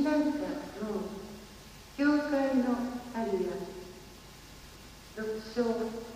被害者の。教会のあるや読書